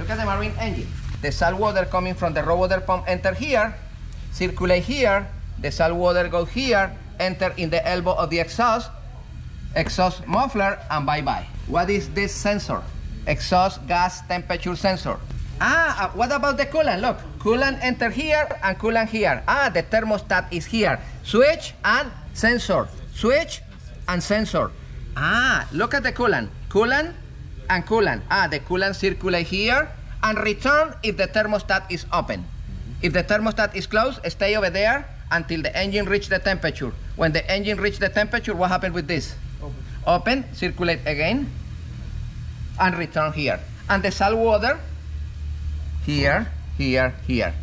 Look at the marine engine. The salt water coming from the raw water pump enter here, circulate here, the salt water go here, enter in the elbow of the exhaust, exhaust muffler, and bye-bye. What is this sensor? Exhaust gas temperature sensor. Ah, uh, what about the coolant? Look, coolant enter here and coolant here. Ah, the thermostat is here. Switch and sensor. Switch and sensor. Ah, look at the coolant. Coolant and coolant. Ah, the coolant circulate here and return if the thermostat is open. If the thermostat is closed, stay over there until the engine reach the temperature. When the engine reach the temperature, what happened with this? Open. Open, circulate again, and return here. And the salt water, here, here, here.